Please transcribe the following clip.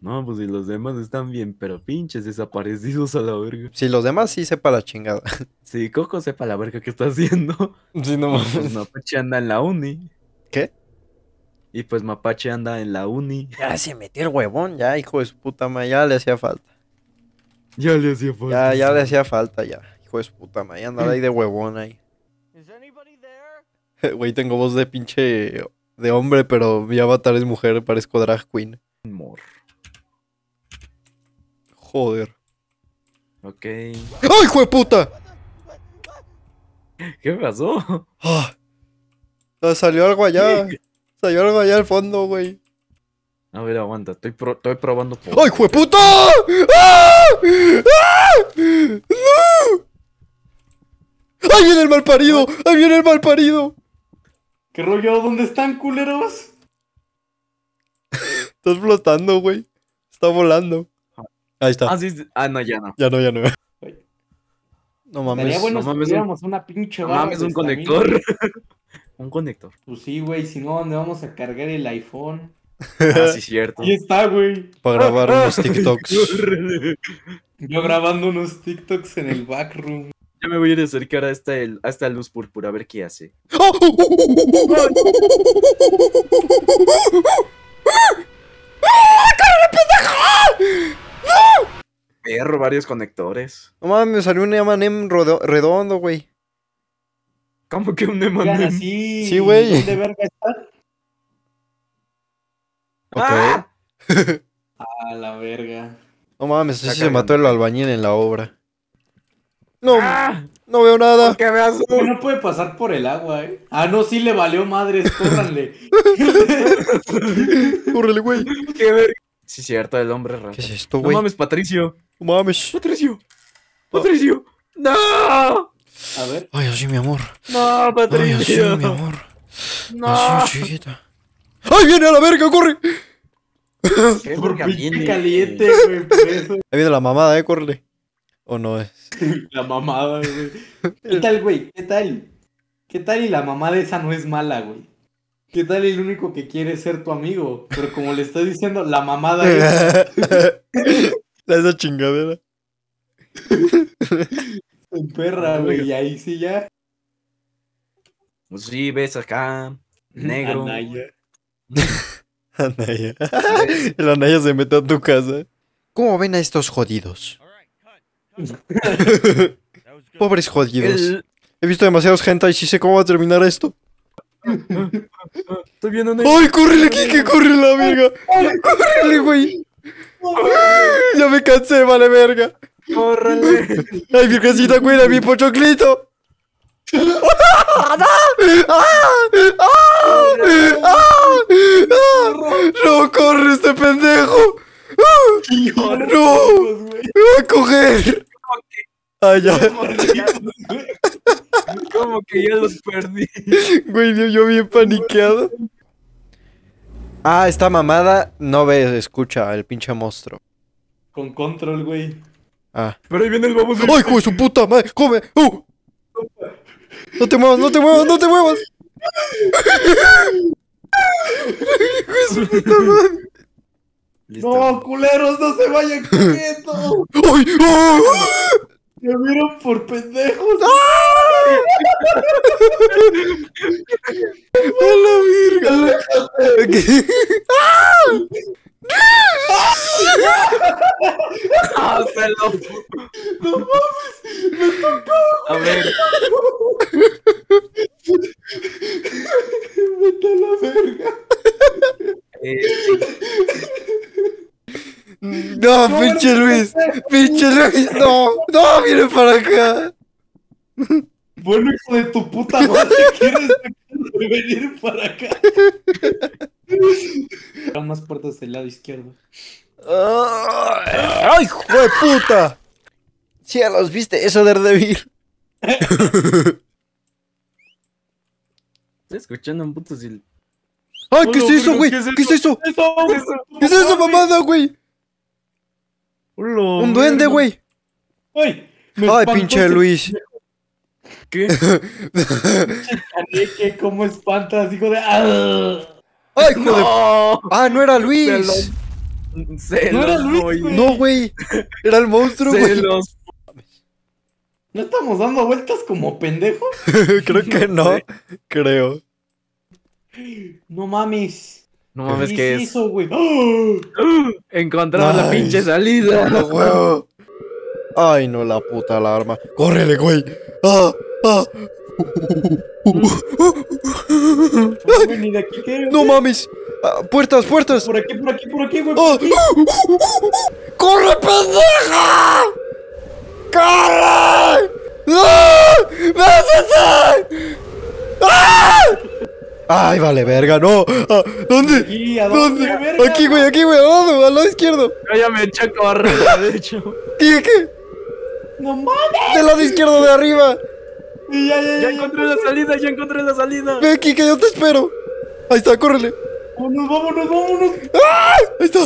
No, pues si los demás están bien, pero pinches desaparecidos a la verga. Si los demás sí sepa la chingada. Si Coco sepa la verga que está haciendo. Sí, no Pues Mapache anda en la uni. ¿Qué? Y pues Mapache anda en la uni. Ya se metió el huevón, ya, hijo de su puta madre, ya le hacía falta. Ya le hacía falta. Ya, ya le hacía falta, ya. Hijo de su puta madre, ya andaba ahí de huevón ahí. Güey, tengo voz de pinche de hombre, pero mi avatar es mujer, parezco drag queen. Mor. Joder. Ok. ¡Ay, hijo de puta! ¿Qué pasó? Ah. Salió algo allá. Salió algo allá al fondo, güey. A ver, aguanta. Estoy, pro- estoy probando por. ¡Ay, hijo de puta! ¡Ah! ¡Ah! ¡No! ¡Ahí viene el mal parido! ¡Ahí viene el mal parido! ¿Qué rollo? ¿Dónde están, culeros? Estás flotando, güey. Está volando. Ahí está. Ah, sí, sí. Ah, no, ya no. Ya no, ya no. No mames. Bueno no si mames, un- tuviéramos una pinche No mames, un conector. un conector. Pues sí, güey, si no, ¿dónde vamos a cargar el iPhone? Ah, sí, cierto. Ahí está, güey. Para grabar unos TikToks. Yo grabando unos TikToks en el backroom. Ya me voy a acercar a esta, el- a esta luz púrpura a ver qué hace. Perro, varios conectores. No mames, me salió un rodo- redondo, güey. ¿Cómo que un Oigan, M&M? así. Sí, güey. ¿Dónde verga está? Ok. ¡Ah! A la verga. No mames, así se mató el albañil en la obra. No, ¡Ah! no veo nada. ¿Qué me hace? Güey, No puede pasar por el agua, eh. Ah, no, sí le valió madres, córranle. Córrele, güey. ¿Qué ver? Sí, cierto, el hombre raro. ¿Qué es esto, No güey? mames, Patricio. No mames. Patricio. Patricio. No. A ver. Ay, así, mi amor. No, Ay, así, Patricio. mi amor. No. Así, chiquita. ¡Ay, viene a la verga! ¡Corre! Qué Por caliente, güey, por eso. Ahí viene la mamada, eh, córrele. ¿O no es? La mamada, güey. ¿Qué tal, güey? ¿Qué tal? ¿Qué tal y la mamada esa no es mala, güey? ¿Qué tal y el único que quiere ser tu amigo? Pero como le estás diciendo, la mamada es Esa chingadera. en perra, güey. Y ahí sí ya. Pues sí, ves acá. Negro. Anaya. Anaya. El Anaya se mete a tu casa. ¿Cómo ven a estos jodidos? Pobres jodidos. El- He visto demasiados gente y sí sé cómo va a terminar esto. Estoy viendo negro. ¡Ay, córrele, Kike! ¡Corre la verga! ¡Córrele, güey! Ya me cansé, vale verga. Córrele. ¡Ay, virgencita, cuida mi pochoclito! ¡Ah! ¡Ah! ¡Ah! ¡Ah! ¡No corre este pendejo! ¡Ah! ¡No! Güey. ¡Me va a coger! Ah, ya. Como que ya los perdí. Güey, yo, yo bien paniqueado. Ah, esta mamada no ve, escucha el pinche monstruo. Con control, güey. Ah. Pero ahí viene el baboso. ¡Ay, hijo de su puta madre! ¡Come! ¡Uh! No te muevas, no te muevas, no te muevas. Hijo de su puta madre. Listo. No, culeros, no se vayan corriendo. ¡Ay! ¡Ah! Me vieron por pendejos. ¡A la verga! ¿Qué? Ah, No mames, me tocó. A ver. Vete a la verga. eh, No, pinche Luis. Pinche Luis, no. No, viene para acá. Bueno, hijo de tu puta madre, ¿quieres venir para acá? Abran más puertas del lado izquierdo. ¡Ay, hijo de puta! Cielos, ¿viste eso, Daredevil? estoy escuchando un puto sil. ¡Ay, qué es eso, güey! ¿qué es. ¡Eso! ¿Qué es eso, mamada, güey? Hola, Un duende, güey. ¡Ay! me Ay, espantó pinche Luis. ¿Qué? caneque, ¿Cómo espantas, hijo de.? ¡Ah! ¡Ay, joder! ¡No! ¡Ah, no era Se Luis! Se No era Luis, voy. No, güey. Era el monstruo, güey. los ¿No estamos dando vueltas como pendejos? Creo que no. Creo. No mames. No mames, ¿Qué que es es. eso, güey? ¡Ah! Encontramos la pinche salida. ¡A huevo! Ay, no, la puta alarma. ¡Córrele, güey! ¡Ah! ¡Ah! No, ni de aquí, ¿qué? ¡No mames! Ah, ¡Puertas, puertas! Por aquí, por aquí, por aquí, güey. ¡Ah! Por aquí. ¡Corre, pendeja! ¡Corre! ¡No! ¡Métete! ¡Ay, vale, verga! ¡No! Ah, ¿Dónde? Aquí, ¿a dónde, ¿Dónde? verga? Aquí, güey, aquí, güey. ¿A dónde? Al lado izquierdo. Yo ya me eché a correr, de hecho. ¿Qué? ¿Qué? No mames. Del lado izquierdo de arriba. Ya, ya, ya. Ya encontré la salida, ya encontré la salida. Ve aquí, que yo te espero. Ahí está, córrele. Vámonos, vámonos, vámonos. ¡Ah! Ahí está.